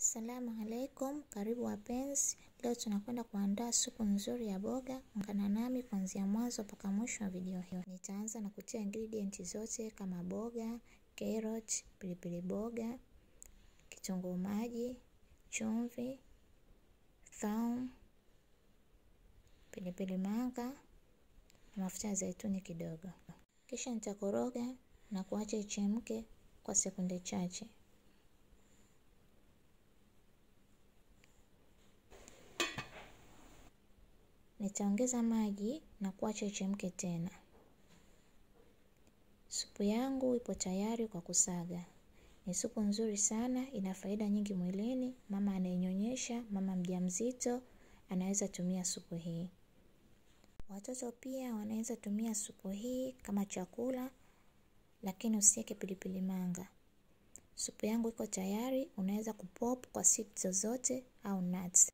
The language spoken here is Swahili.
Assalamu alaikum, karibu wapenzi. Leo tunakwenda kuandaa supu nzuri ya boga. Ungana nami kuanzia mwanzo mpaka mwisho wa video hiyo. Nitaanza na kutia ingredients zote kama boga, carrot, pilipili boga, kitunguu maji, chumvi, thaum, pilipili manga na mafuta ya zaituni kidogo. Kisha nitakoroga na kuacha ichemke kwa sekunde chache. Nitaongeza maji na kuacha ichemke tena. Supu yangu ipo tayari kwa kusaga. Ni supu nzuri sana, ina faida nyingi mwilini. Mama anayenyonyesha, mama mjamzito anaweza tumia supu hii. Watoto pia wanaweza tumia supu hii kama chakula, lakini usiweke pilipili manga. Supu yangu iko tayari, unaweza kupop kwa sweet zozote au nuts.